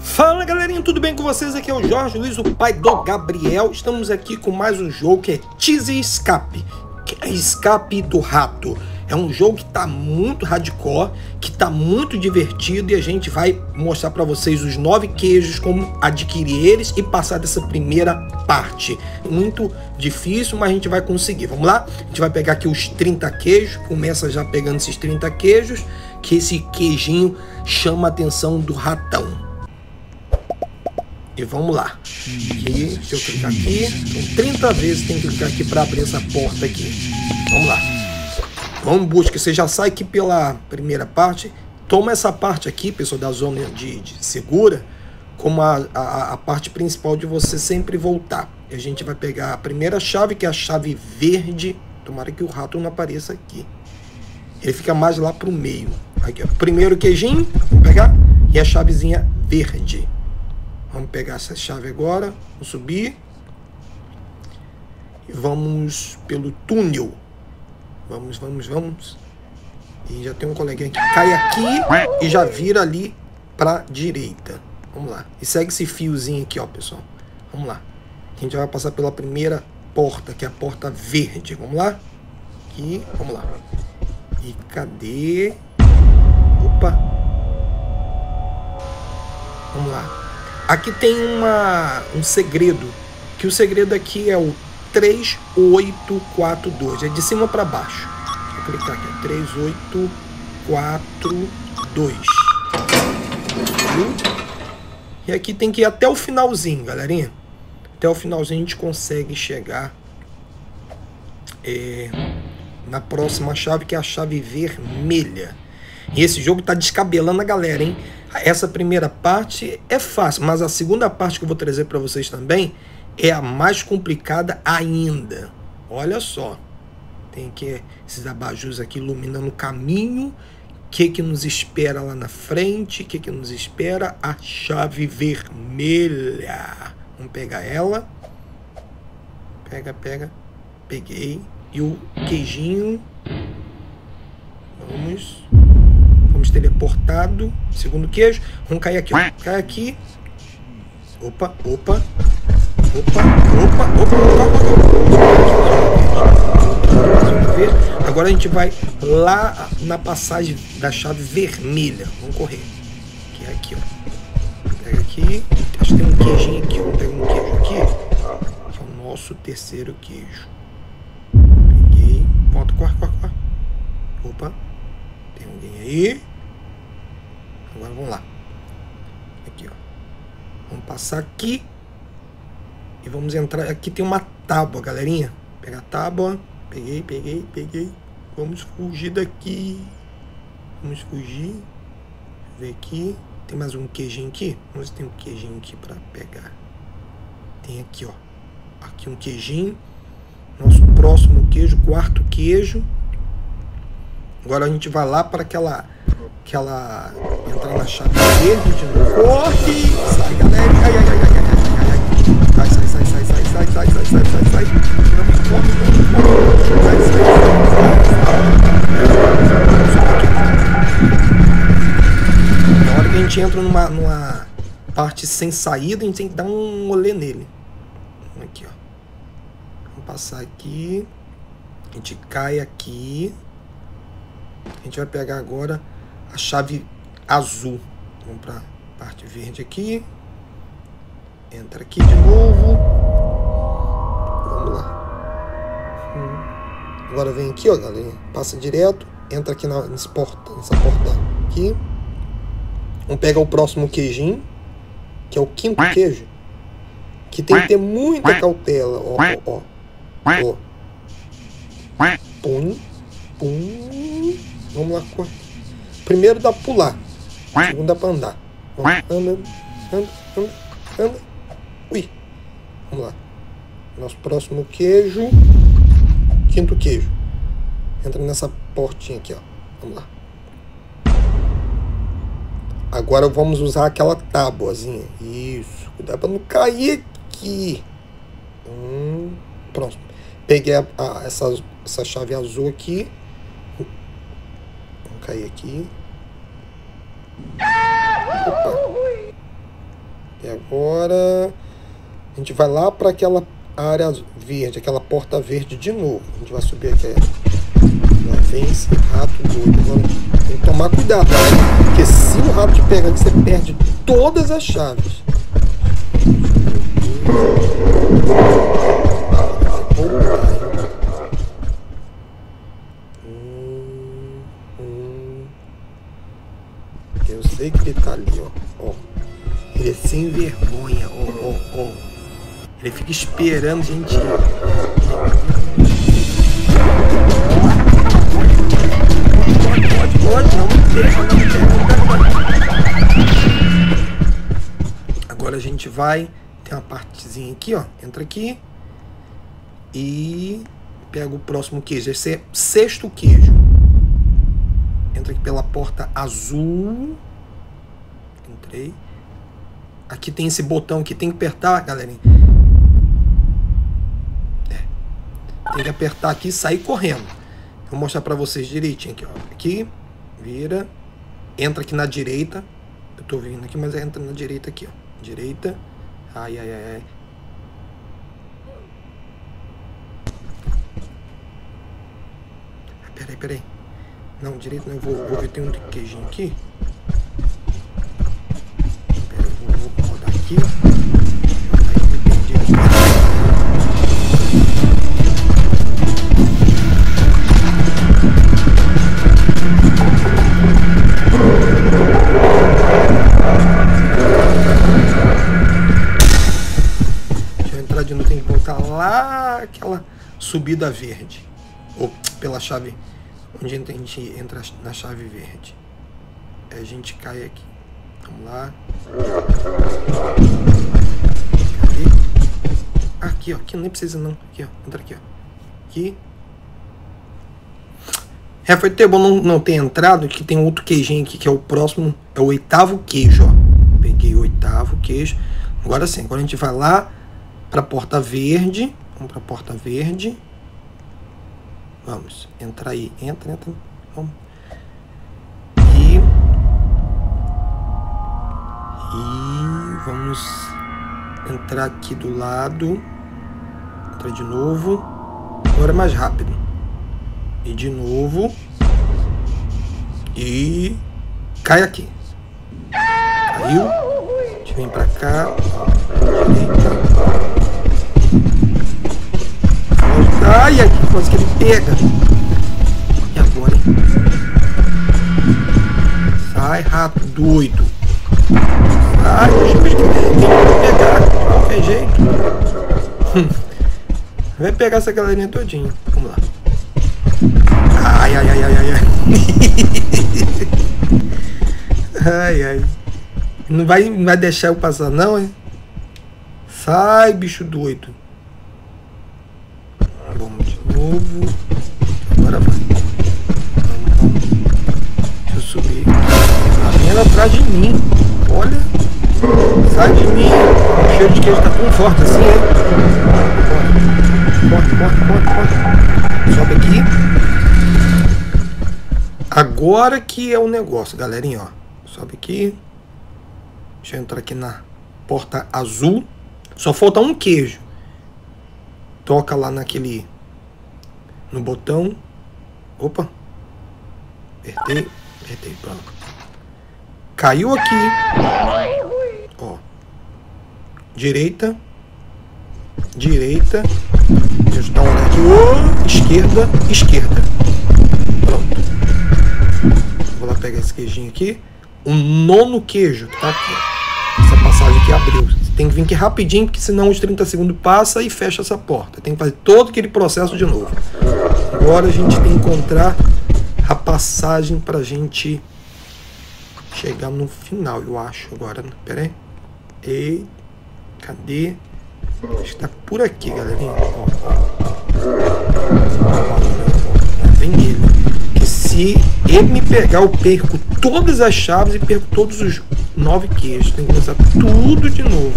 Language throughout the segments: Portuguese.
Fala galerinha, tudo bem com vocês? Aqui é o Jorge Luiz, o pai do Gabriel. Estamos aqui com mais um jogo que é Cheesy Escape, que é Escape do Rato. É um jogo que tá muito hardcore, que tá muito divertido e a gente vai mostrar para vocês os nove queijos, como adquirir eles e passar dessa primeira parte. Muito difícil, mas a gente vai conseguir. Vamos lá? A gente vai pegar aqui os 30 queijos, começa já pegando esses 30 queijos, que esse queijinho chama a atenção do ratão. E vamos lá. Aqui, deixa eu clicar aqui. Então, 30 vezes tem que clicar aqui para abrir essa porta aqui. Vamos lá. Vamos busca. Você já sai aqui pela primeira parte. Toma essa parte aqui, pessoal, da zona de, de segura, como a, a, a, parte principal de você sempre voltar. E a gente vai pegar a primeira chave, que é a chave verde. Tomara que o rato não apareça aqui. Ele fica mais lá pro meio. Aqui, ó. Primeiro queijinho, vamos pegar. E a chavezinha verde. Vamos pegar essa chave agora, vamos subir. E vamos pelo túnel. Vamos, vamos, vamos. E já tem um coleguinha que cai aqui e já vira ali para direita. Vamos lá. E segue esse fiozinho aqui, ó, pessoal. Vamos lá. A gente vai passar pela primeira porta, que é a porta verde. Vamos lá? Aqui, vamos lá. E cadê? Opa. Aqui tem uma, um segredo, que o segredo aqui é o 3842, é de cima para baixo. Vou clicar aqui, 3842. E aqui tem que ir até o finalzinho, galerinha. Até o finalzinho a gente consegue chegar é, na próxima chave, que é a chave vermelha. E esse jogo tá descabelando a galera, hein? Essa primeira parte é fácil, mas a segunda parte que eu vou trazer para vocês também é a mais complicada ainda. Olha só. Tem que esses abajus aqui iluminando o caminho. O que, que nos espera lá na frente? O que, que nos espera? A chave vermelha. Vamos pegar ela. Pega, pega. Peguei. E o queijinho. Vamos. Vamos teleportado. Segundo queijo. Vamos cair aqui, ó. Cai aqui. Opa, opa. Opa, opa, opa, opa. Agora a gente vai lá na passagem da chave vermelha. Vamos correr. Que é aqui, ó. Pega aqui. Acho que tem um queijinho aqui. Vamos pegar um queijo aqui. Que é o nosso terceiro queijo. Peguei. Volta, corre, corre, corre. Opa. Tem alguém aí. Agora vamos lá. Aqui, ó. Vamos passar aqui. E vamos entrar. Aqui tem uma tábua, galerinha. Pegar a tábua. Peguei, peguei, peguei. Vamos fugir daqui. Vamos fugir. Ver aqui. Tem mais um queijinho aqui? Vamos ver se tem um queijinho aqui para pegar. Tem aqui, ó. Aqui um queijinho. Nosso próximo queijo, quarto queijo. Agora a gente vai lá para aquela aquela entrar na chave verde de novo. Corre! Sai, galera! Ai, ai, ai, ai, ai, ai, ai. Sai, sai, sai, sai, sai, sai, sai, sai, sai, sai, sai. Tiramos corre, corre, corre. Sai, sai, sai, Na hora que a gente entra numa, numa parte sem saída, a gente tem que dar um olê nele. Aqui, ó. Vamos passar aqui. A gente cai aqui. A gente vai pegar agora a chave azul. Vamos para a parte verde aqui. Entra aqui de novo. Vamos lá. Hum. Agora vem aqui, ó, galera. Passa direto. Entra aqui na, nesse porta, nessa porta aqui. Vamos pegar o próximo queijinho. Que é o quinto queijo. Que tem que ter muita cautela. Ó, ó, ó. ó. Pum. Vamos lá. Primeiro dá pra pular. Segundo dá pra andar. Anda, anda, anda, anda. Ui. Vamos lá. Nosso próximo queijo. Quinto queijo. Entra nessa portinha aqui, ó. Vamos lá. Agora vamos usar aquela tábuazinha. Isso. Cuidado pra não cair aqui. Hum, pronto. Peguei a, a, essa, essa chave azul aqui. Vamos cair aqui. Opa. E agora a gente vai lá para aquela área verde, aquela porta verde de novo. A gente vai subir aqui. Lá vem esse rato doido. Agora tem que tomar cuidado, né? porque se o rato te pegar, você perde todas as chaves. Hum, hum. Eu que ele tá ali, ó. ó. Ele é sem vergonha, ó, ó, ó. Ele fica esperando gente. Pode, pode, não me deixa. Agora a gente vai. Tem uma partezinha aqui, ó. Entra aqui. E pega o próximo queijo. Esse é sexto queijo. Entra aqui pela porta azul. Entrei. Aqui tem esse botão que tem que apertar, galerinha. É. Tem que apertar aqui e sair correndo. Vou mostrar pra vocês direitinho aqui, ó. Aqui, vira. Entra aqui na direita. Eu tô vindo aqui, mas entra na direita aqui, ó. Direita. Ai, ai, ai, ai. Peraí, peraí. Não, direito não, eu vou, vou ver, tem um queijinho aqui. Peraí, vou, vou rodar aqui. Aí eu me de novo, tem que voltar lá aquela subida verde. Ou pela chave. Onde a gente entra na chave verde. Aí a gente cai aqui. Vamos lá. Aqui, ó. Aqui nem precisa não. Aqui, ó. Entra aqui, ó. Aqui. É, foi ter bom não, não ter entrado, que tem outro queijinho aqui, que é o próximo, é o oitavo queijo, ó. Peguei o oitavo queijo. Agora sim, agora a gente vai lá pra porta verde. Vamos pra porta verde. Vamos, entra aí, entra, entra. Vamos. E vamos entrar aqui do lado. Entrar de novo. Agora é mais rápido. E de novo. E. Cai aqui. Caiu. A gente vem pra cá. Ai, ai, que coisa que ele pega. E agora, hein? Sai, rato doido. Eu ver que pegar de qualquer jeito. Vai pegar essa galerinha todinha. Vamos lá. Ai, ai, ai, ai, ai, ai. ai, ai. Não vai, não vai deixar eu passar, não, hein? Sai, bicho doido. Vamos de novo. Agora vai. Vamos, vamos. Deixa eu subir. Tá vindo atrás de mim. Olha. De mim. O cheiro de queijo tá tão forte assim, hein? Corre, corre, corre, corre. Sobe aqui. Agora que é o negócio, galerinha, ó. Sobe aqui. Deixa eu entrar aqui na porta azul. Só falta um queijo. Toca lá naquele. No botão. Opa. Apertei. Apertei, pronto. Caiu aqui. Direita. Direita. Deixa eu dar uma olhada aqui. Esquerda. Esquerda. Pronto. Vou lá pegar esse queijinho aqui. O nono queijo que tá aqui. Essa passagem aqui abriu. Tem que vir aqui rapidinho, porque senão os 30 segundos passa e fecha essa porta. Tem que fazer todo aquele processo de novo. Agora a gente tem que encontrar a passagem pra gente chegar no final, eu acho. Agora, pera aí. E cadê? Acho que tá por aqui, galerinha. Ó, vem ele. Que se ele me pegar, eu perco todas as chaves e perco todos os nove queijos. Tem que começar tudo de novo.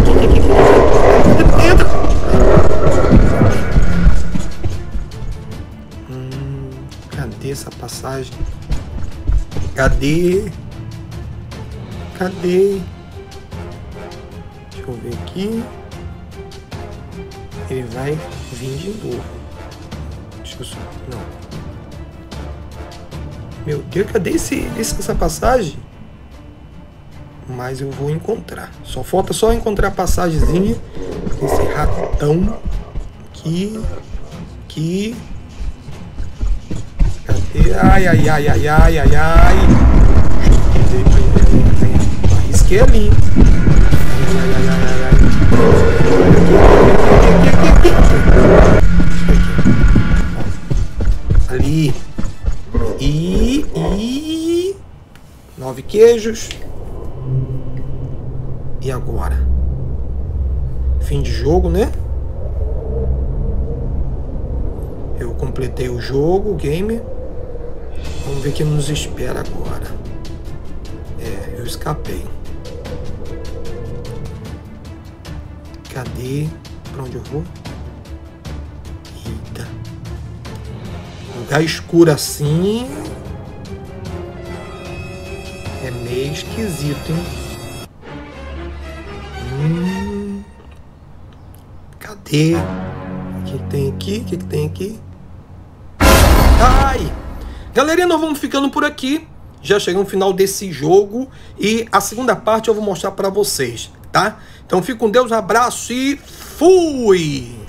Aqui, aqui, aqui. Entra! Hum, cadê essa passagem? Cadê? Cadê? Eu ver aqui. Ele vai vir de novo. Deixa eu só. Não. Meu Deus, cadê esse, essa passagem? Mas eu vou encontrar. Só falta só encontrar a passagemzinha desse ratão que. Que. Cadê? Ai, ai, ai, ai, ai, ai, ai. Arrisquei ali. Ai, ai, ai, ai. Queijos. E agora? Fim de jogo, né? Eu completei o jogo, o game. Vamos ver o que nos espera agora. É, eu escapei. Cadê? Pra onde eu vou? Eita. Lugar escuro assim. Meio esquisito, hein? Hum. Cadê? O que tem aqui? O que tem aqui? Ai! Galerinha, nós vamos ficando por aqui. Já chegamos no final desse jogo. E a segunda parte eu vou mostrar para vocês, tá? Então fique com Deus, abraço e fui!